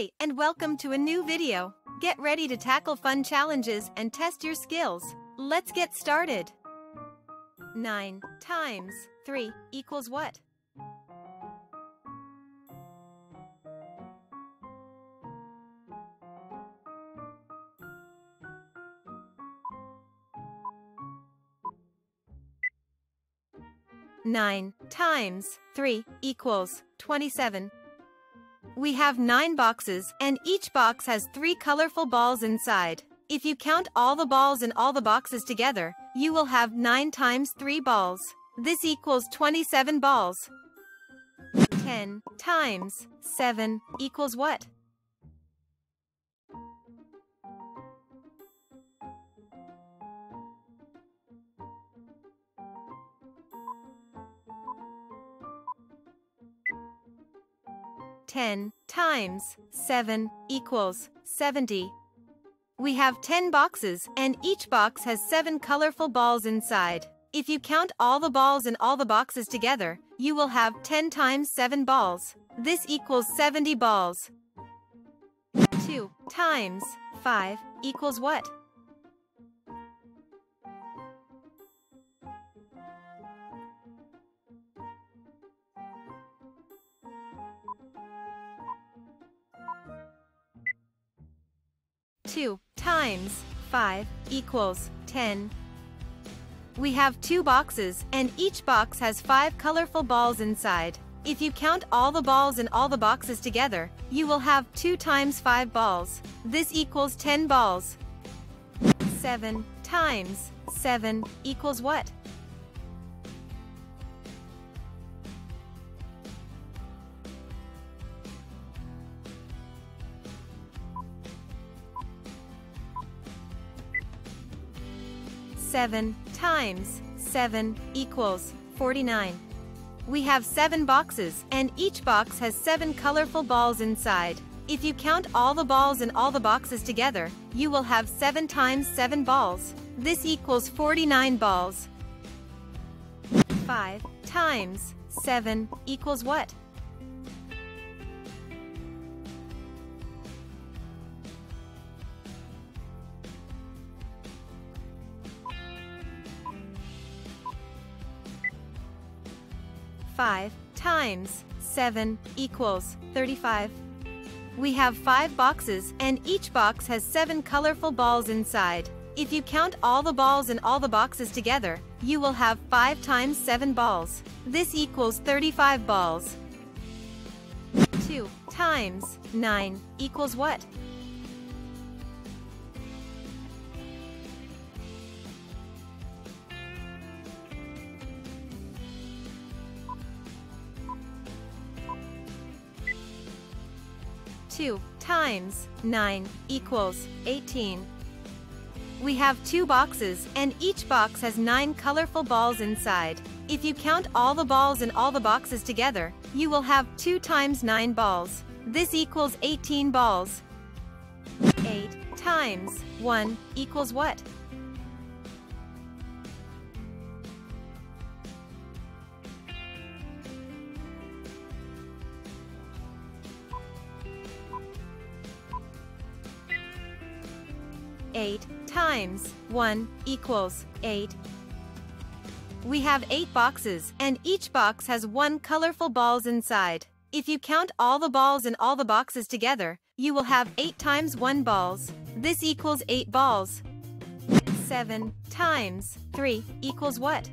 And welcome to a new video. Get ready to tackle fun challenges and test your skills. Let's get started. 9 times 3 equals what? Nine times three equals twenty-seven. We have nine boxes, and each box has three colorful balls inside. If you count all the balls in all the boxes together, you will have 9 times 3 balls. This equals 27 balls. 10 times 7 equals what? Ten times seven equals seventy. We have 10 boxes, and each box has 7 colorful balls inside. If you count all the balls in all the boxes together, you will have 10 times 7 balls. This equals 70 balls. 2 times 5 equals what? Two times 5 equals 10. We have two boxes, and each box has five colorful balls inside. If you count all the balls in all the boxes together, you will have 2 times 5 balls. This equals 10 balls. 7 times 7 equals what? 7 times 7 equals 49. We have 7 boxes, and each box has 7 colorful balls inside. If you count all the balls in all the boxes together, you will have 7 times 7 balls. This equals 49 balls. 5 times 7 equals what? 5 times 7 equals 35. We have 5 boxes, and each box has 7 colorful balls inside. If you count all the balls in all the boxes together, you will have 5 times 7 balls. This equals 35 balls. 2 times 9 equals what? 2 times 9 equals 18. We have two boxes, and each box has 9 colorful balls inside. If you count all the balls in all the boxes together, you will have 2 times 9 balls. This equals 18 balls. 8 times 1 equals what? 8 times 1 equals 8. We have 8 boxes, and each box has 1 colorful balls inside. If you count all the balls in all the boxes together, you will have 8 times 1 balls. This equals 8 balls. 7 times 3 equals what?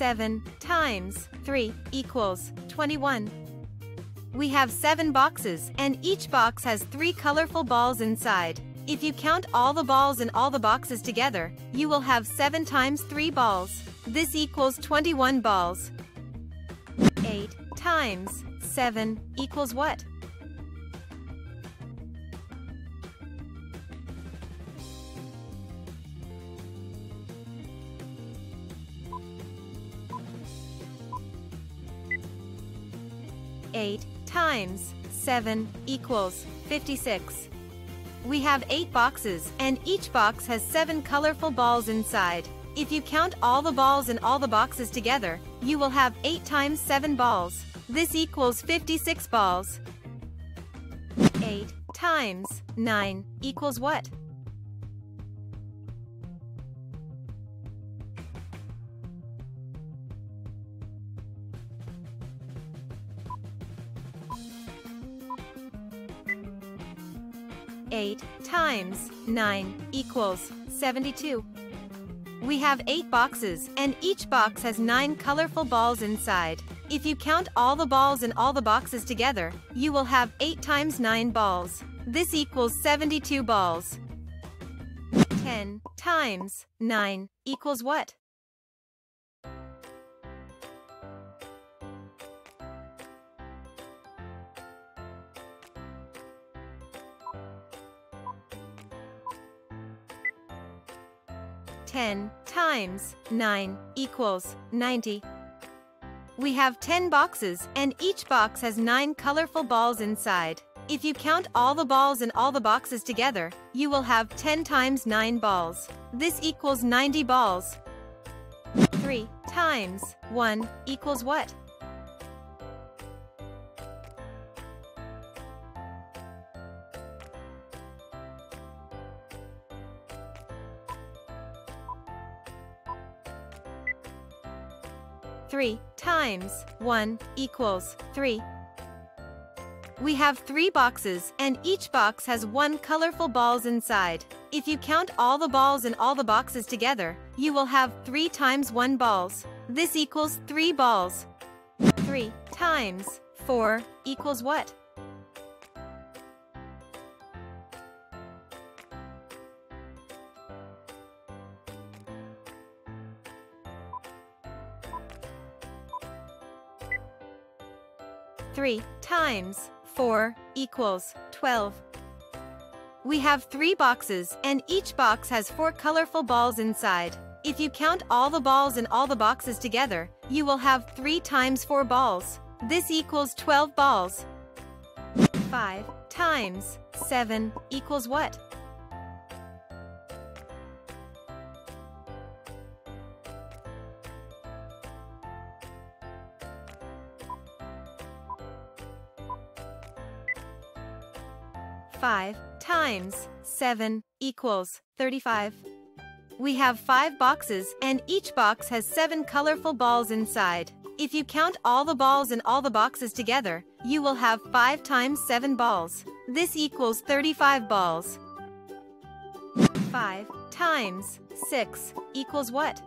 7 times 3 equals 21. We have 7 boxes, and each box has 3 colorful balls inside. If you count all the balls in all the boxes together, you will have 7 times 3 balls. This equals 21 balls. 8 times 7 equals what? 8 times 7 equals 56. We have 8 boxes, and each box has 7 colorful balls inside. If you count all the balls in all the boxes together, you will have 8 times 7 balls. This equals 56 balls. 8 times 9 equals what? Eight times nine equals 72. We have eight boxes, and each box has nine colorful balls inside. If you count all the balls in all the boxes together, you will have 8 times 9 balls. This equals 72 balls. 10 times 9 equals what? Ten times nine equals ninety. We have 10 boxes, and each box has 9 colorful balls inside. If you count all the balls in all the boxes together, you will have 10 times 9 balls. This equals 90 balls. 3 times 1 equals what? Three times 1 equals 3. We have three boxes, and each box has one colorful balls inside. If you count all the balls in all the boxes together, you will have 3 times 1 balls. This equals 3 balls. 3 times 4 equals what? 3 times 4 equals 12. We have three boxes, and each box has four colorful balls inside. If you count all the balls in all the boxes together, you will have 3 times 4 balls. This equals 12 balls. 5 times 7 equals what? 5 times 7 equals 35. We have 5 boxes, and each box has 7 colorful balls inside. If you count all the balls in all the boxes together, you will have 5 times 7 balls. This equals 35 balls. 5 times 6 equals what?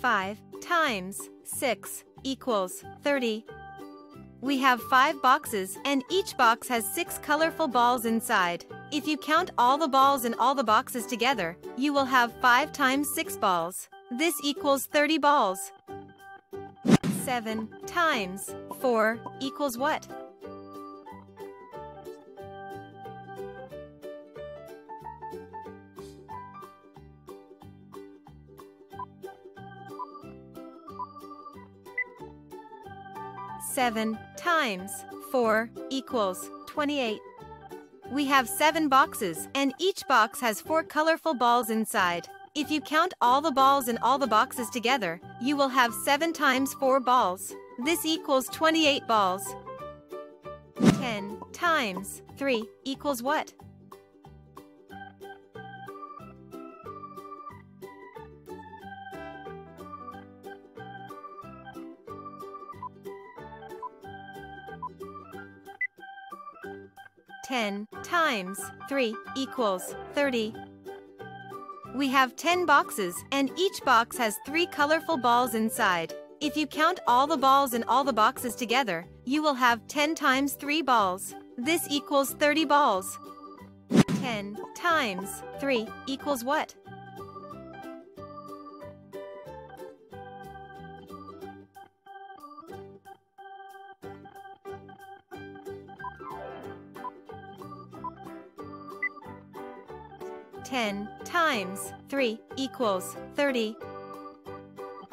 5 times 6 equals 30. We have 5 boxes, and each box has 6 colorful balls inside. If you count all the balls in all the boxes together, you will have 5 times 6 balls. This equals 30 balls. 7 times 4 equals what? 7 times 4 equals 28. We have 7 boxes, and each box has 4 colorful balls inside. If you count all the balls in all the boxes together, you will have 7 times 4 balls. This equals 28 balls. 10 times 3 equals what? 10 times 3 equals 30. We have 10 boxes, and each box has 3 colorful balls inside. If you count all the balls in all the boxes together, you will have 10 times 3 balls. This equals 30 balls. 10 times 3 equals what? 10 10 times 3 equals 30.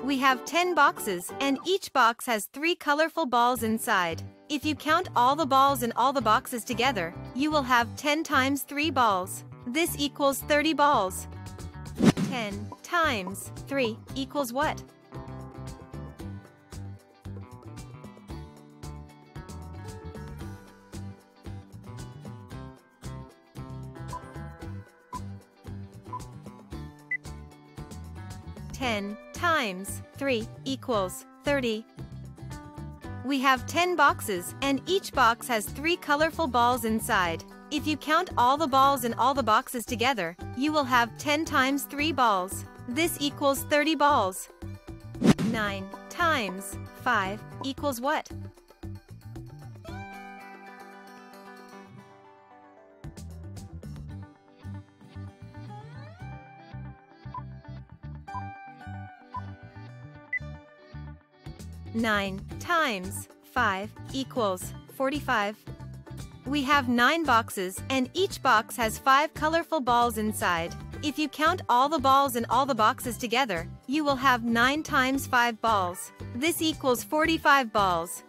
We have 10 boxes, and each box has 3 colorful balls inside. If you count all the balls in all the boxes together, you will have 10 times 3 balls. This equals 30 balls. 10 times 3 equals what? Ten times three equals thirty. We have 10 boxes, and each box has three colorful balls inside. If you count all the balls in all the boxes together, you will have 10 times 3 balls. This equals 30 balls. 9 times 5 equals what? Nine times five equals 45. We have nine boxes, and each box has five colorful balls inside. If you count all the balls in all the boxes together, you will have 9 times 5 balls. This equals 45 balls.